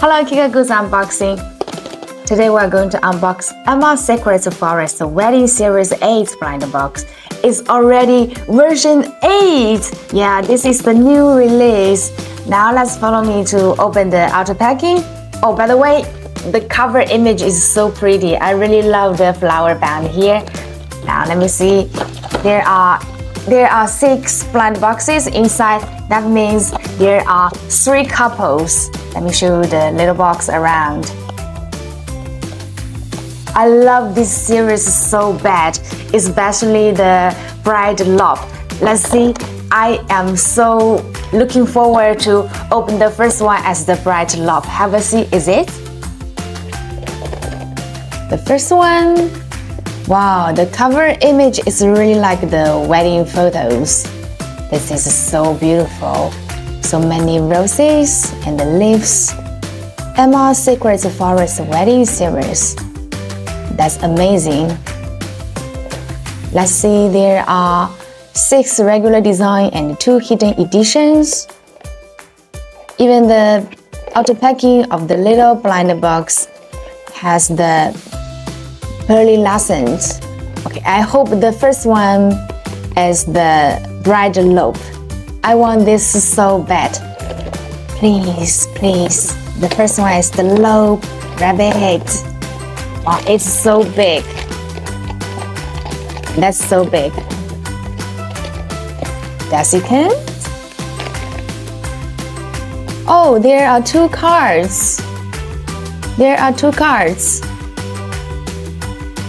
Hello, Kika Goods Unboxing. Today we're going to unbox Emma Secrets Forest Wedding Series 8 blind box. It's already version 8. Yeah, this is the new release. Now let's follow me to open the outer packing. Oh, by the way, the cover image is so pretty. I really love the flower band here. Now let me see. There are there are six blind boxes inside. That means there are three couples. Let me show you the little box around. I love this series so bad, especially the bride love. Let's see. I am so looking forward to open the first one as the bride love. Have a see, is it? The first one. Wow, the cover image is really like the wedding photos. This is so beautiful. So many roses and the leaves. Emma's Secret Forest Wedding Series. That's amazing. Let's see, there are six regular design and two hidden editions. Even the outer packing of the little blind box has the pearly lessons. Okay, I hope the first one is the bride lobe. I want this so bad. Please, please. The first one is the lobe rabbit. Wow, it's so big. That's so big. Desiccant. Oh, there are two cards. There are two cards.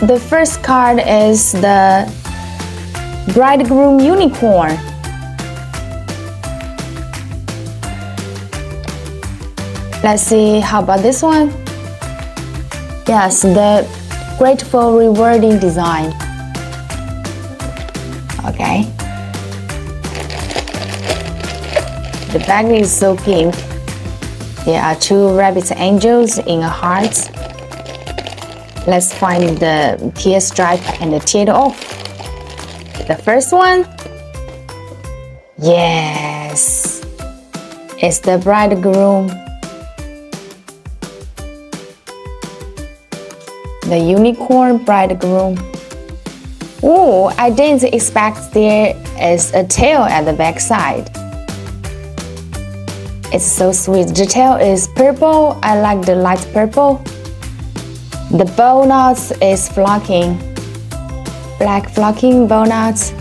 The first card is the bridegroom unicorn. Let's see, how about this one? Yes, the grateful rewarding design. Okay. The bag is so pink. There are two rabbit angels in a heart. Let's find the tear stripe and the tear off. The first one. Yes. It's the bridegroom. The unicorn bridegroom. Oh, I didn't expect there is a tail at the back side. It's so sweet. The tail is purple. I like the light purple. The bow knot is flocking. Black flocking bow knots.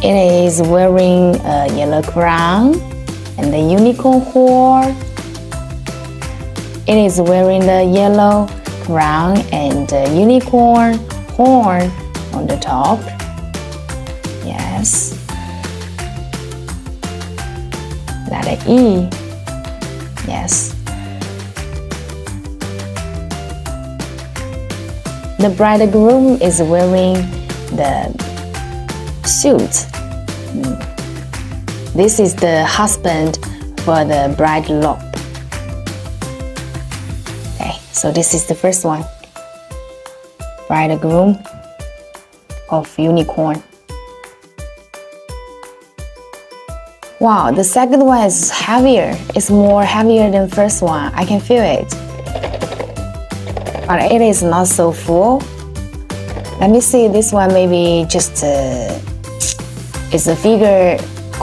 It is wearing a yellow crown and the unicorn horn. It is wearing the yellow crown and the unicorn horn on the top. Yes. Letter E. The bridegroom is wearing the suit. This is the husband for the bride lob. Okay, so this is the first one. Bridegroom of unicorn. Wow, the second one is heavier. It's more heavier than first one. I can feel it but it is not so full. Let me see this one maybe just uh, is a figure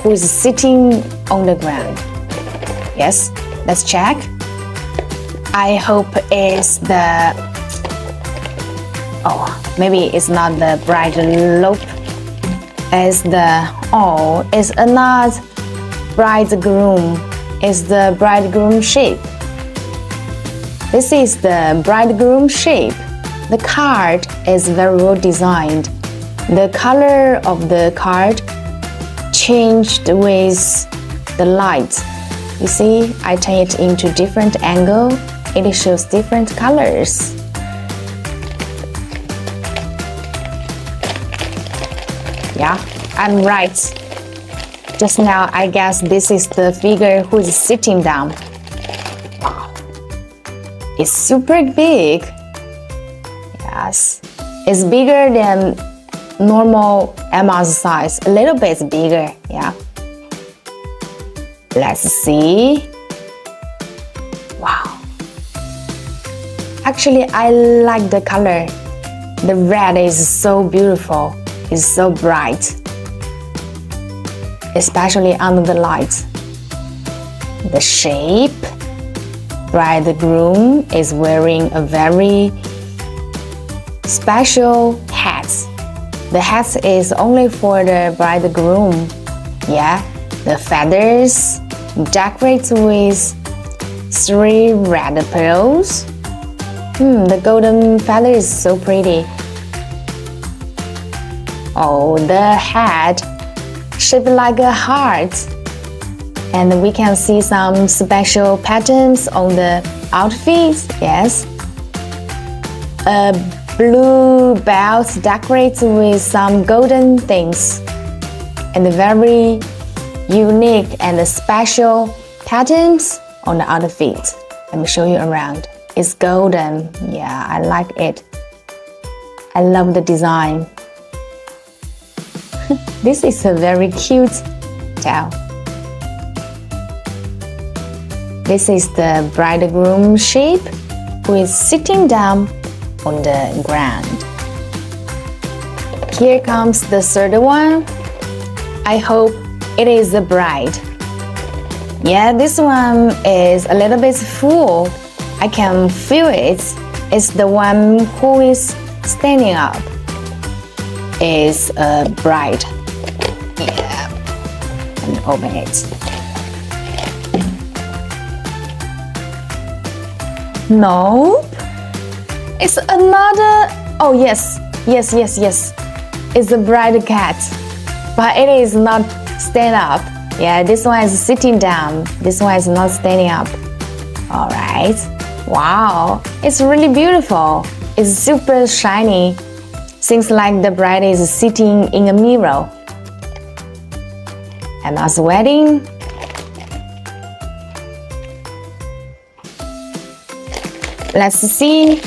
who is sitting on the ground. Yes, let's check. I hope it's the oh maybe it's not the bride lobe. It's the oh it's another bridegroom. It's the bridegroom shape. This is the bridegroom shape. The card is very well designed. The color of the card changed with the light. You see, I turn it into different angle. It shows different colors. Yeah, I'm right. Just now, I guess this is the figure who is sitting down is super big. Yes, it's bigger than normal Emma's size, a little bit bigger, yeah. Let's see. Wow. Actually, I like the color. The red is so beautiful, it's so bright, especially under the light. The shape the bridegroom is wearing a very special hat. The hat is only for the bridegroom. Yeah, the feathers decorated with three red pearls. Hmm, the golden feather is so pretty. Oh, the hat shaped like a heart. And we can see some special patterns on the outfits. Yes. A blue belt decorated with some golden things. And very unique and special patterns on the outfit. Let me show you around. It's golden. Yeah, I like it. I love the design. this is a very cute towel. This is the bridegroom shape who is sitting down on the ground. Here comes the third one. I hope it is the bride. Yeah, this one is a little bit full. I can feel it. It's the one who is standing up. Is a bride. Yeah. And open it. Nope. It's another. Oh, yes. Yes, yes, yes. It's a bride cat. But it is not stand up. Yeah, this one is sitting down. This one is not standing up. Alright. Wow. It's really beautiful. It's super shiny. Seems like the bride is sitting in a mirror. Emma's wedding. Let's see.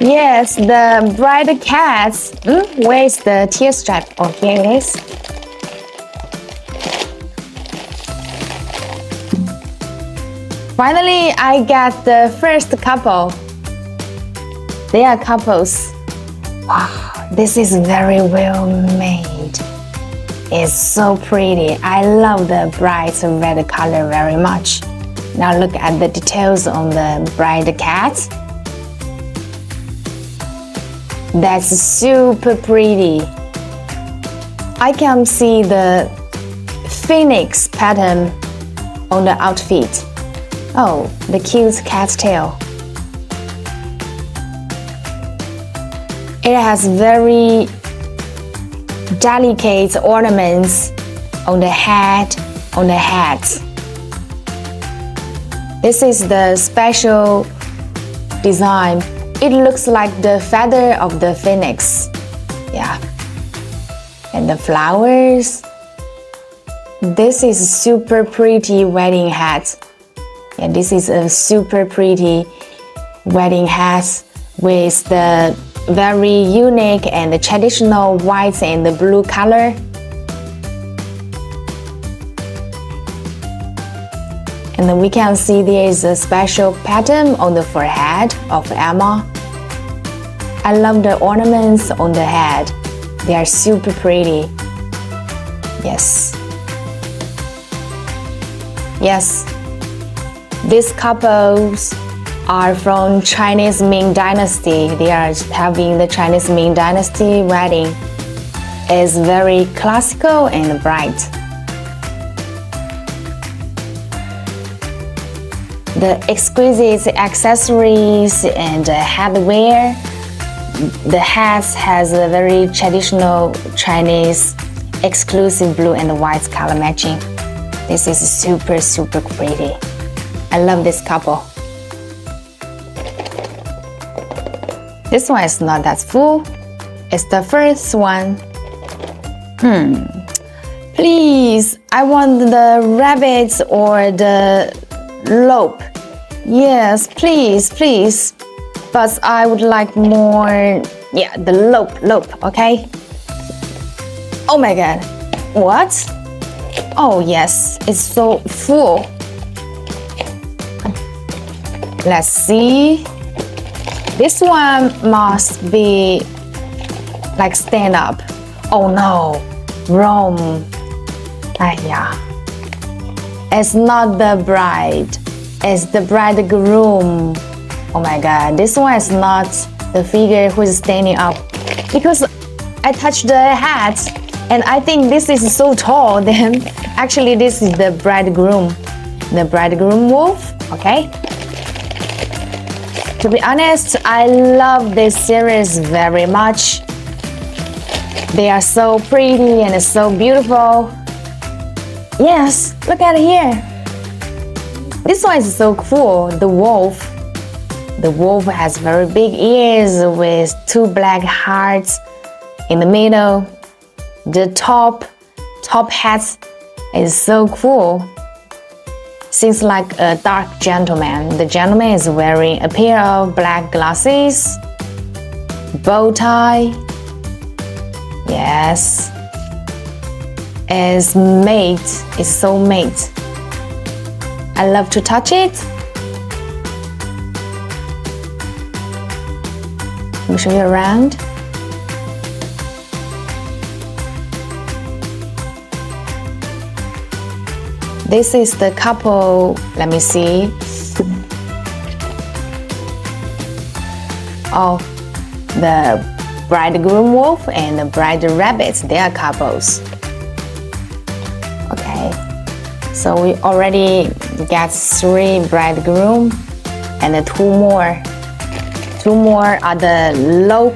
Yes, the bride cat. Hmm, where is the tear strap? Oh, here it is. Finally, I got the first couple. They are couples. Wow, this is very well made. It's so pretty. I love the bright red color very much. Now look at the details on the bride cat. That's super pretty. I can see the phoenix pattern on the outfit. Oh, the cute cat's tail. It has very delicate ornaments on the head, on the hat. This is the special design. It looks like the feather of the phoenix. Yeah. And the flowers. This is super pretty wedding hat. And this is a super pretty wedding hat with the very unique and the traditional white and the blue color. And we can see there is a special pattern on the forehead of Emma. I love the ornaments on the head. They are super pretty. Yes. Yes, these couples are from Chinese Ming Dynasty. They are having the Chinese Ming Dynasty wedding. It's very classical and bright. The exquisite accessories and headwear. The hat has a very traditional Chinese exclusive blue and white color matching. This is super, super pretty. I love this couple. This one is not that full. It's the first one. Hmm. Please, I want the rabbit or the lope. Yes, please, please. But I would like more, yeah, the lope, lope, okay? Oh my god. What? Oh yes, it's so full. Let's see. This one must be like stand up. Oh no, wrong. Ah, yeah. It's not the bride, it's the bridegroom. Oh my god, this one is not the figure who is standing up. Because I touched the hat and I think this is so tall then actually this is the bridegroom. The bridegroom wolf okay? To be honest I love this series very much. They are so pretty and it's so beautiful. Yes look at here this one is so cool the wolf the wolf has very big ears with two black hearts in the middle. The top top hat is so cool. Seems like a dark gentleman. The gentleman is wearing a pair of black glasses, bow tie. Yes. Is mate, is so mate. I love to touch it. Let me show you around. This is the couple, let me see. Oh, the bridegroom wolf and the bride rabbit, they are couples. So we already got three bridegroom and two more two more are the lope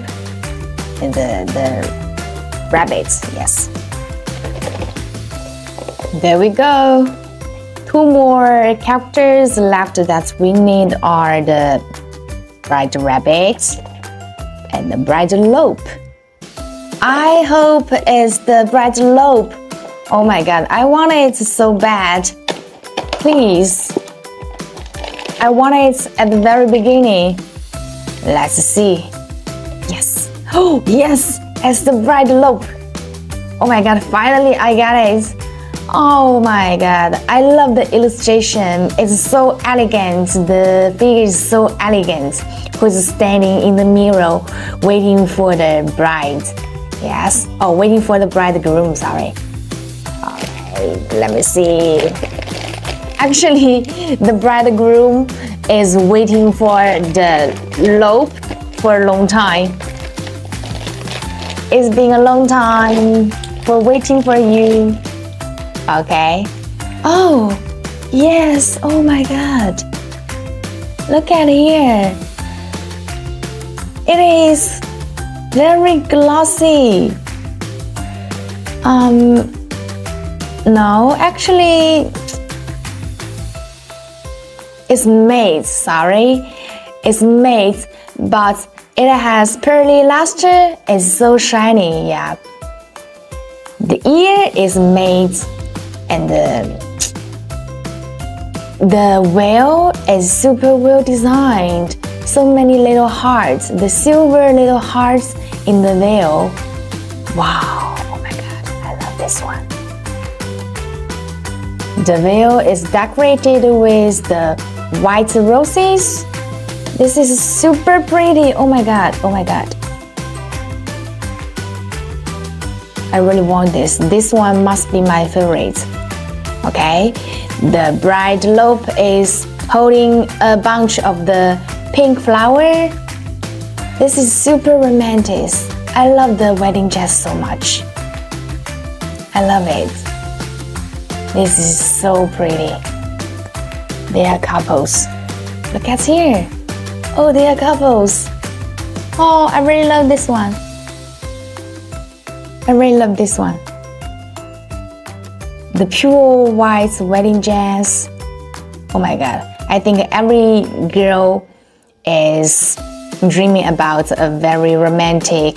and the, the rabbits, yes. There we go. Two more characters left that we need are the bride rabbit and the bride lope. I hope it's the bride lope. Oh my god, I want it so bad. Please. I want it at the very beginning. Let's see. Yes. Oh, yes, it's the bride lope. Oh my god, finally I got it. Oh my god, I love the illustration. It's so elegant. The figure is so elegant. Who's standing in the mirror waiting for the bride. Yes. Oh, waiting for the bridegroom, sorry. Let me see. Actually, the bridegroom is waiting for the lope for a long time. It's been a long time for waiting for you. Okay. Oh, yes. Oh my god. Look at here. It is very glossy. Um, no, actually, it's made, sorry. It's made, but it has pearly luster. It's so shiny, yeah. The ear is made and the, the whale is super well designed. So many little hearts, the silver little hearts in the veil. Wow, oh my god, I love this one. The veil is decorated with the white roses. This is super pretty. Oh my god. Oh my god. I really want this. This one must be my favorite. Okay. The bride lope is holding a bunch of the pink flower. This is super romantic. I love the wedding dress so much. I love it. This is so pretty. They are couples. Look at here. Oh, they are couples. Oh, I really love this one. I really love this one. The pure white wedding dress. Oh my god. I think every girl is dreaming about a very romantic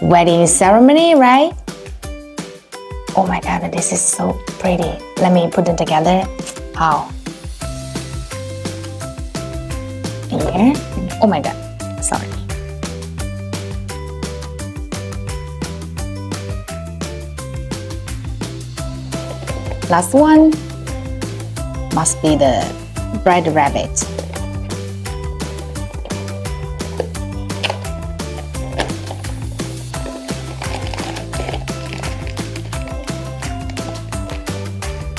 wedding ceremony, right? Oh my god, this is so pretty. Let me put them together. Oh, here. Oh my god, sorry. Last one must be the bride rabbit.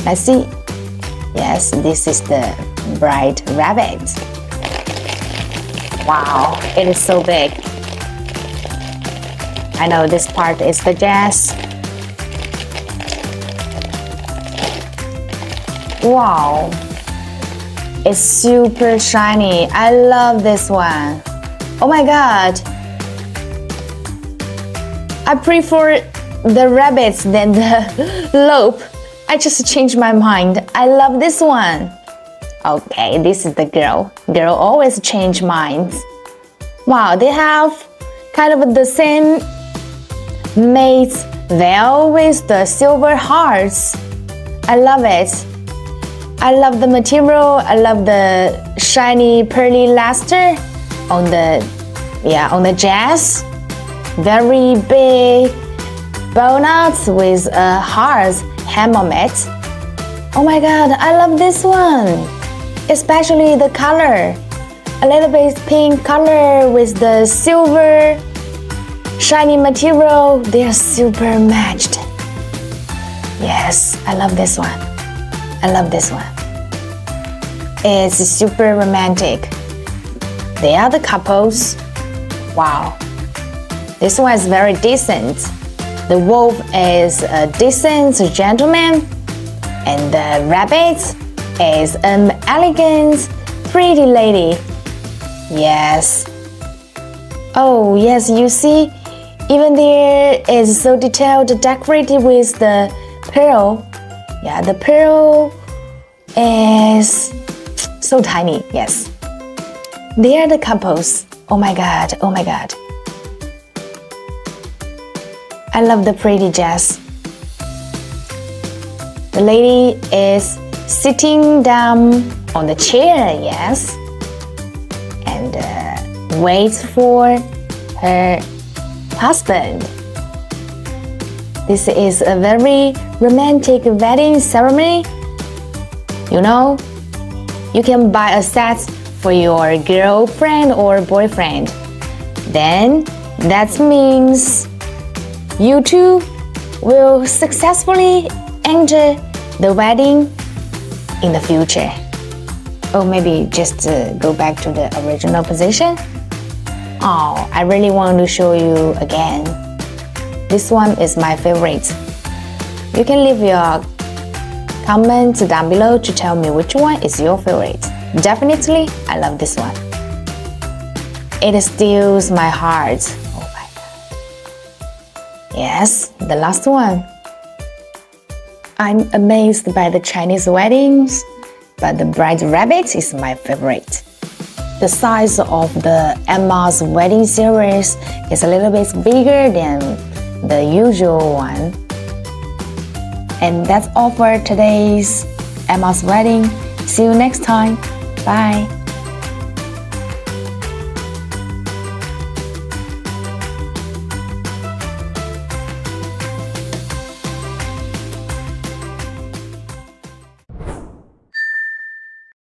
Let's see. Yes, this is the bright rabbit. Wow, it is so big. I know this part is the dress. Wow, it's super shiny. I love this one. Oh my god. I prefer the rabbits than the lope. I just changed my mind. I love this one. Okay, this is the girl. Girl always change minds. Wow, they have kind of the same mates veil with the silver hearts. I love it. I love the material. I love the shiny pearly luster on the yeah on the dress. Very big bow nuts with uh, a heart hem on. Oh my god, I love this one! Especially the color. A little bit pink color with the silver shiny material. They are super matched. Yes, I love this one. I love this one. It's super romantic. They are the couples. Wow. This one is very decent. The wolf is a decent gentleman, and the rabbit is an elegant, pretty lady. Yes. Oh, yes, you see, even there is so detailed, decorated with the pearl. Yeah, the pearl is so tiny, yes. They are the couples. Oh my god, oh my god. I love the pretty dress. The lady is sitting down on the chair, yes, and uh, waits for her husband. This is a very romantic wedding ceremony. You know, you can buy a set for your girlfriend or boyfriend. Then that means you two will successfully enter the wedding in the future. Or maybe just uh, go back to the original position. Oh, I really want to show you again. This one is my favorite. You can leave your comments down below to tell me which one is your favorite. Definitely, I love this one. It steals my heart Yes, the last one. I'm amazed by the Chinese weddings, but the bride rabbit is my favorite. The size of the Emma's wedding series is a little bit bigger than the usual one. And that's all for today's Emma's wedding. See you next time. Bye.